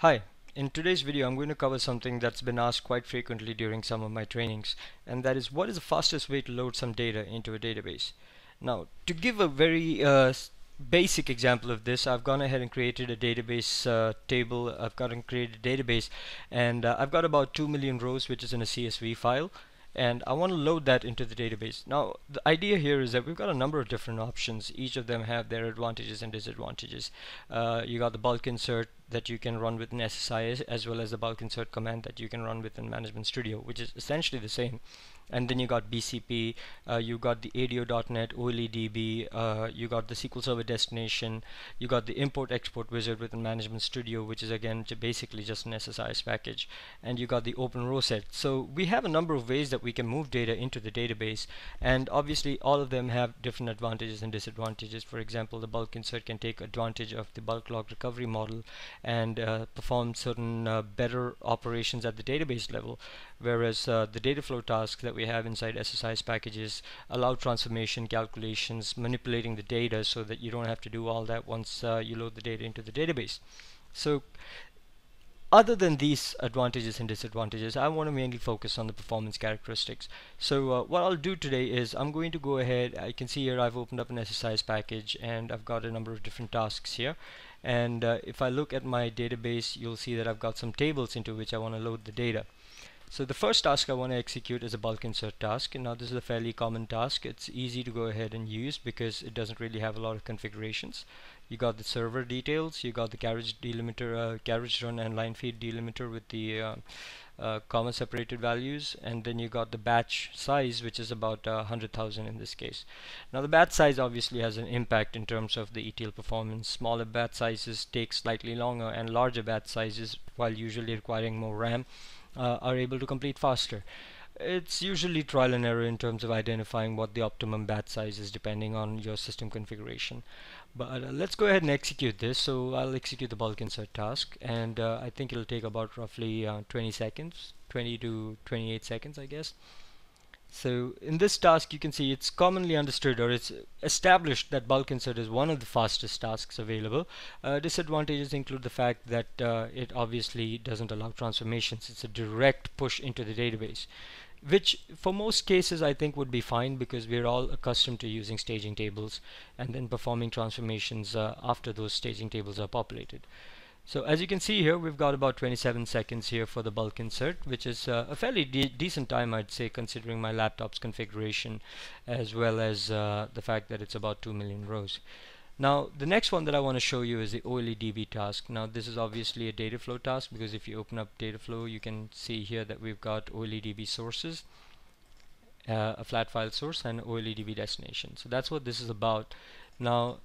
Hi, in today's video I'm going to cover something that's been asked quite frequently during some of my trainings and that is what is the fastest way to load some data into a database. Now to give a very uh, basic example of this I've gone ahead and created a database uh, table. I've gone and created a database and uh, I've got about 2 million rows which is in a CSV file and I want to load that into the database. Now the idea here is that we've got a number of different options each of them have their advantages and disadvantages. Uh, you got the bulk insert that you can run within SSIS as well as the bulk insert command that you can run within Management Studio which is essentially the same and then you got BCP, uh, you got the ADO.NET, OLEDB, uh, you got the SQL Server destination, you got the import export wizard within Management Studio, which is again basically just an SSIS package, and you got the open row set. So we have a number of ways that we can move data into the database, and obviously all of them have different advantages and disadvantages. For example, the bulk insert can take advantage of the bulk log recovery model and uh, perform certain uh, better operations at the database level, whereas uh, the data flow tasks that we have inside SSIS packages allow transformation calculations, manipulating the data so that you don't have to do all that once uh, you load the data into the database. So other than these advantages and disadvantages, I want to mainly focus on the performance characteristics. So uh, what I'll do today is I'm going to go ahead, I can see here I've opened up an SSIS package and I've got a number of different tasks here. And uh, if I look at my database, you'll see that I've got some tables into which I want to load the data. So the first task I want to execute is a bulk insert task. And now this is a fairly common task. It's easy to go ahead and use because it doesn't really have a lot of configurations. You got the server details. You got the carriage delimiter uh, carriage run and line feed delimiter with the uh, uh, comma separated values. And then you got the batch size which is about uh, 100,000 in this case. Now the batch size obviously has an impact in terms of the ETL performance. Smaller batch sizes take slightly longer and larger batch sizes while usually requiring more RAM uh, are able to complete faster. It's usually trial and error in terms of identifying what the optimum batch size is depending on your system configuration. But uh, let's go ahead and execute this. So I'll execute the bulk insert task and uh, I think it'll take about roughly uh, 20 seconds, 20 to 28 seconds I guess. So in this task you can see it's commonly understood or it's established that bulk insert is one of the fastest tasks available. Uh, disadvantages include the fact that uh, it obviously doesn't allow transformations. It's a direct push into the database which for most cases I think would be fine because we're all accustomed to using staging tables and then performing transformations uh, after those staging tables are populated. So as you can see here, we've got about 27 seconds here for the bulk insert, which is uh, a fairly de decent time, I'd say, considering my laptop's configuration, as well as uh, the fact that it's about 2 million rows. Now, the next one that I want to show you is the OLEDB task. Now, this is obviously a data flow task because if you open up data flow, you can see here that we've got OLEDB sources, uh, a flat file source, and OLEDB destination. So that's what this is about. Now,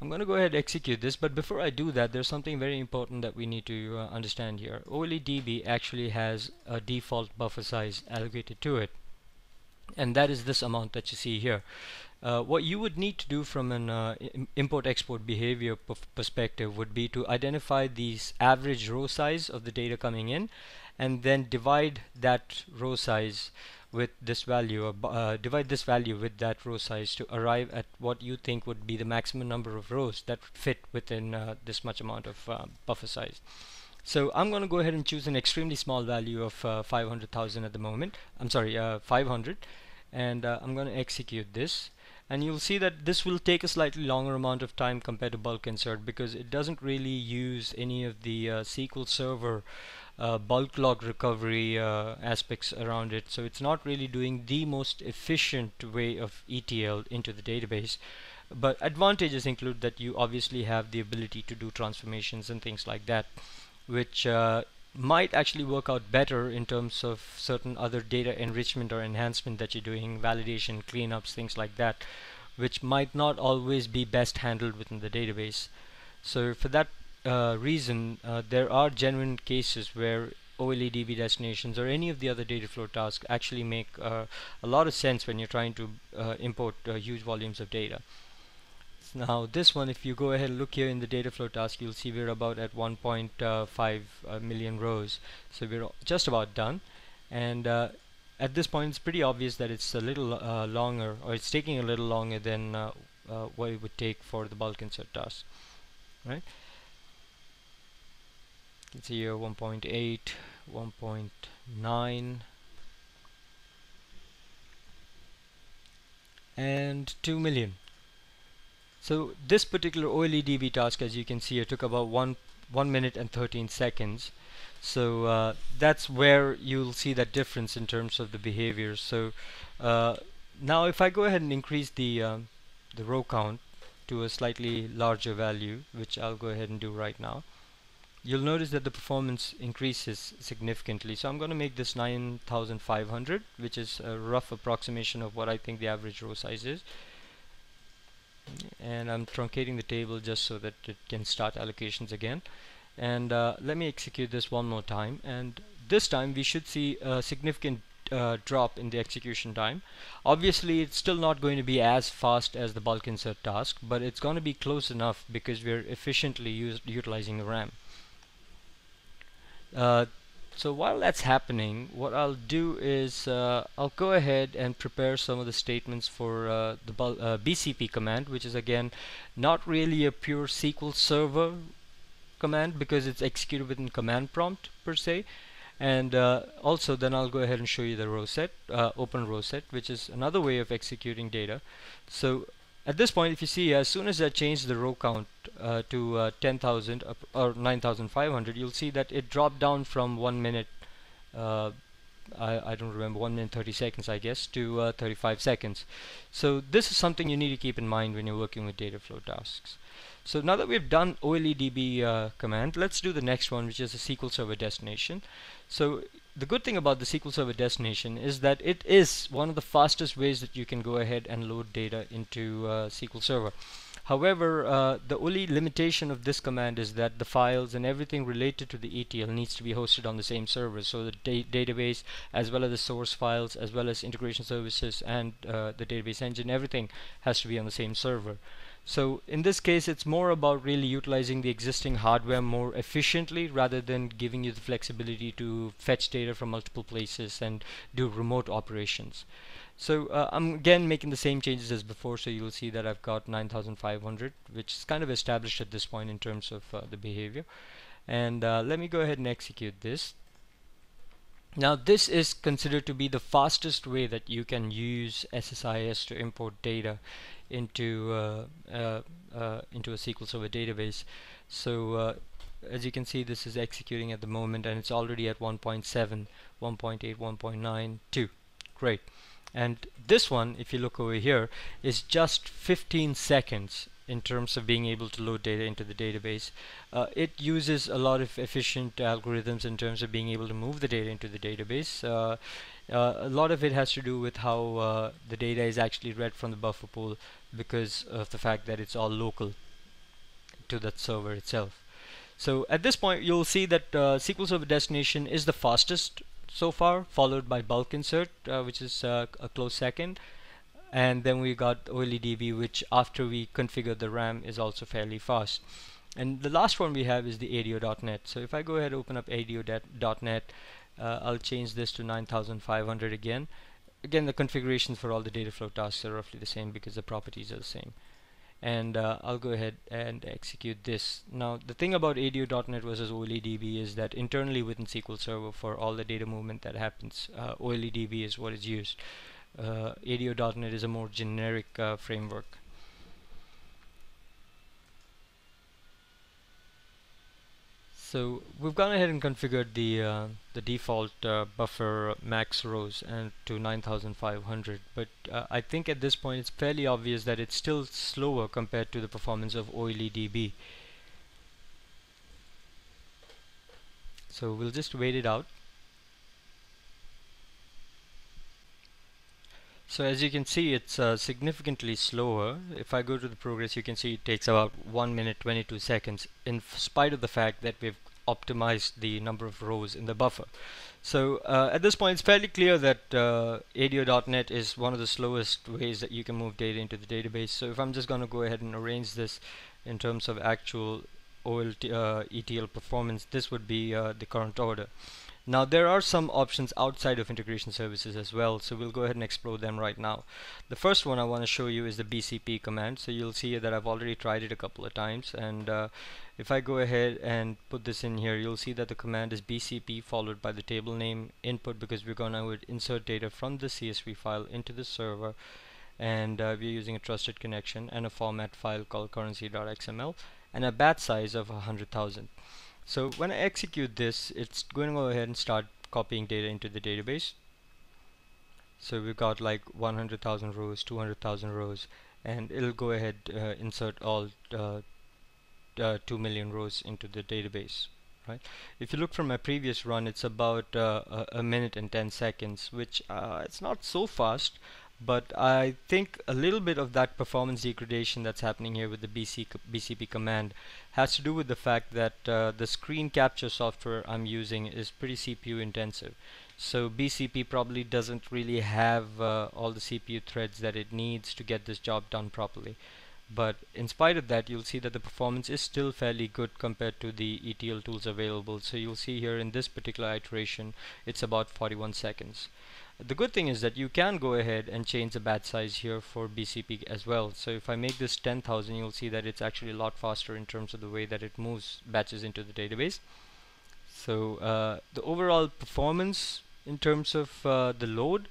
I'm going to go ahead and execute this but before I do that there's something very important that we need to uh, understand here. OLEDB actually has a default buffer size allocated to it and that is this amount that you see here. Uh, what you would need to do from an uh, import export behavior perspective would be to identify the average row size of the data coming in and then divide that row size with this value uh, divide this value with that row size to arrive at what you think would be the maximum number of rows that fit within uh, this much amount of uh, buffer size. So I'm going to go ahead and choose an extremely small value of uh, 500,000 at the moment. I'm sorry uh, 500 and uh, I'm going to execute this. And you'll see that this will take a slightly longer amount of time compared to bulk insert because it doesn't really use any of the SQL Server uh, bulk log recovery uh, aspects around it. So it's not really doing the most efficient way of ETL into the database. But advantages include that you obviously have the ability to do transformations and things like that which uh, might actually work out better in terms of certain other data enrichment or enhancement that you're doing validation cleanups things like that which might not always be best handled within the database. So for that uh, reason, uh, there are genuine cases where OLEDB destinations or any of the other data flow tasks actually make uh, a lot of sense when you're trying to uh, import uh, huge volumes of data. Now this one, if you go ahead and look here in the data flow task, you'll see we're about at 1.5 uh, million rows. So we're just about done. And at this point, it's pretty obvious that it's a little longer, or it's taking a little longer than what it would take for the bulk insert task. Right? Let's see here 1.8 1.9 and 2 million. So this particular OLEDB task as you can see it took about 1 1 minute and 13 seconds. So uh, that's where you'll see that difference in terms of the behavior. So uh, now if I go ahead and increase the um, the row count to a slightly larger value which I'll go ahead and do right now you'll notice that the performance increases significantly. So I'm going to make this 9500 which is a rough approximation of what I think the average row size is. And I'm truncating the table just so that it can start allocations again. And uh, let me execute this one more time. And this time we should see a significant uh, drop in the execution time. Obviously it's still not going to be as fast as the bulk insert task but it's going to be close enough because we're efficiently utilizing the RAM uh, so while that's happening what I'll do is uh, I'll go ahead and prepare some of the statements for uh, the uh, BCP command which is again not really a pure SQL server command because it's executed within command prompt per se. And uh, also then I'll go ahead and show you the row set uh, open row set which is another way of executing data. So at this point if you see as soon as I change the row count uh, to uh, 10,000 or 9,500 you'll see that it dropped down from 1 minute uh, I, I, don't remember 1 minute 30 seconds I guess to uh, 35 seconds so this is something you need to keep in mind when you're working with data flow tasks so now that we've done OLEDB uh, command, let's do the next one, which is a SQL Server destination. So the good thing about the SQL Server destination is that it is one of the fastest ways that you can go ahead and load data into uh, SQL Server. However, uh, the only limitation of this command is that the files and everything related to the ETL needs to be hosted on the same server. So the da database, as well as the source files, as well as integration services and uh, the database engine, everything has to be on the same server. So in this case it's more about really utilizing the existing hardware more efficiently rather than giving you the flexibility to fetch data from multiple places and do remote operations. So uh, I'm again making the same changes as before. So you'll see that I've got 9500 which is kind of established at this point in terms of uh, the behavior. And uh, let me go ahead and execute this now this is considered to be the fastest way that you can use SSIS to import data into uh, uh, uh, into a SQL Server database. So as you can see this is executing at the moment and it's already at 1.7 1.8 1.92. great and this one if you look over here is just 15 seconds in terms of being able to load data into the database. Uh, it uses a lot of efficient algorithms in terms of being able to move the data into the database. Uh, uh, a lot of it has to do with how uh, the data is actually read from the buffer pool because of the fact that it's all local to that server itself. So at this point you'll see that uh, SQL Server Destination is the fastest so far followed by bulk insert uh, which is a close second and then we got OLEDB which after we configure the RAM is also fairly fast. And the last one we have is the ADO.NET so if I go ahead and open up ADO.NET uh, I'll change this to 9500 again. Again the configurations for all the data flow tasks are roughly the same because the properties are the same. And uh, I'll go ahead and execute this. Now the thing about ADO.NET versus OLEDB is that internally within SQL Server for all the data movement that happens uh, OLEDB is what is used uh, ADO.NET is a more generic uh, framework. So we've gone ahead and configured the uh, the default uh, buffer max rows and to 9500 but uh, I think at this point it's fairly obvious that it's still slower compared to the performance of OLEDB. So we'll just wait it out So as you can see it's uh, significantly slower. If I go to the progress you can see it takes about 1 minute 22 seconds in spite of the fact that we've optimized the number of rows in the buffer. So uh, at this point it's fairly clear that uh, ADO.NET is one of the slowest ways that you can move data into the database. So if I'm just going to go ahead and arrange this in terms of actual OLT, uh, ETL performance this would be uh, the current order. Now there are some options outside of integration services as well, so we'll go ahead and explore them right now. The first one I want to show you is the BCP command. So you'll see that I've already tried it a couple of times and uh, if I go ahead and put this in here, you'll see that the command is BCP followed by the table name input because we're going to insert data from the CSV file into the server and uh, we're using a trusted connection and a format file called currency.xml and a batch size of 100,000. So when I execute this, it's going to go ahead and start copying data into the database. So we've got like 100,000 rows, 200,000 rows, and it'll go ahead uh, insert all uh, uh, 2 million rows into the database. Right. If you look from my previous run, it's about uh, a minute and 10 seconds, which uh, it's not so fast, but I think a little bit of that performance degradation that's happening here with the BC BCP command has to do with the fact that uh, the screen capture software I'm using is pretty CPU intensive. So BCP probably doesn't really have uh, all the CPU threads that it needs to get this job done properly. But in spite of that you'll see that the performance is still fairly good compared to the ETL tools available. So you'll see here in this particular iteration it's about 41 seconds the good thing is that you can go ahead and change the batch size here for BCP as well. So if I make this 10,000, you'll see that it's actually a lot faster in terms of the way that it moves batches into the database. So uh, the overall performance in terms of uh, the load,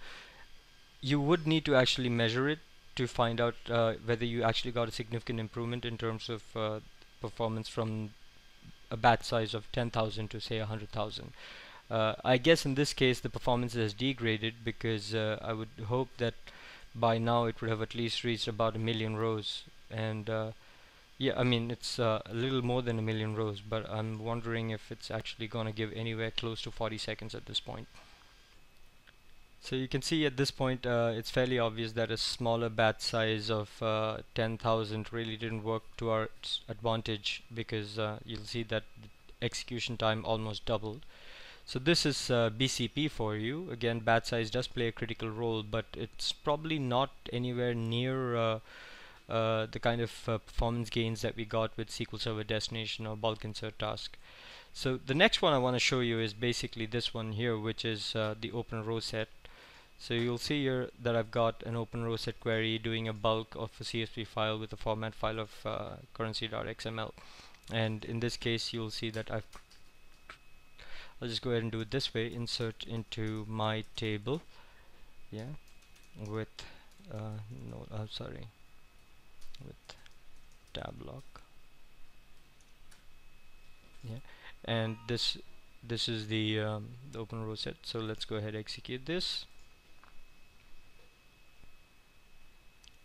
you would need to actually measure it to find out uh, whether you actually got a significant improvement in terms of uh, performance from a batch size of 10,000 to say 100,000. Uh, I guess in this case the performance has degraded because uh, I would hope that by now it would have at least reached about a million rows. And uh, yeah I mean it's uh, a little more than a million rows but I'm wondering if it's actually gonna give anywhere close to 40 seconds at this point. So you can see at this point uh, it's fairly obvious that a smaller batch size of uh, 10,000 really didn't work to our advantage because you'll see that execution time almost doubled so this is uh, BCP for you. Again, batch size does play a critical role, but it's probably not anywhere near uh, uh, the kind of uh, performance gains that we got with SQL Server Destination or bulk insert task. So the next one I want to show you is basically this one here, which is uh, the open row set. So you'll see here that I've got an open row set query doing a bulk of a CSV file with a format file of uh, currency.xml. And in this case, you'll see that I've I'll just go ahead and do it this way. Insert into my table. Yeah. With uh, no uh, sorry. With tab lock. Yeah. And this this is the, um, the open row set. So let's go ahead execute this.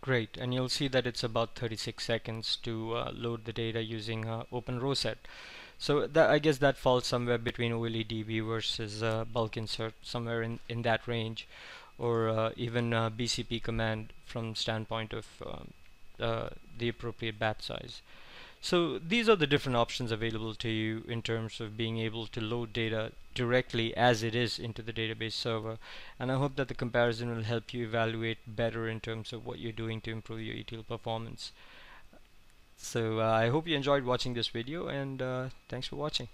Great. And you'll see that it's about 36 seconds to uh, load the data using uh, open row set so that I guess that falls somewhere between OLEDB versus uh, bulk insert, somewhere in, in that range, or uh, even uh, BCP command from standpoint of um, uh, the appropriate batch size. So these are the different options available to you in terms of being able to load data directly as it is into the database server and I hope that the comparison will help you evaluate better in terms of what you're doing to improve your ETL performance. So uh, I hope you enjoyed watching this video and uh, thanks for watching.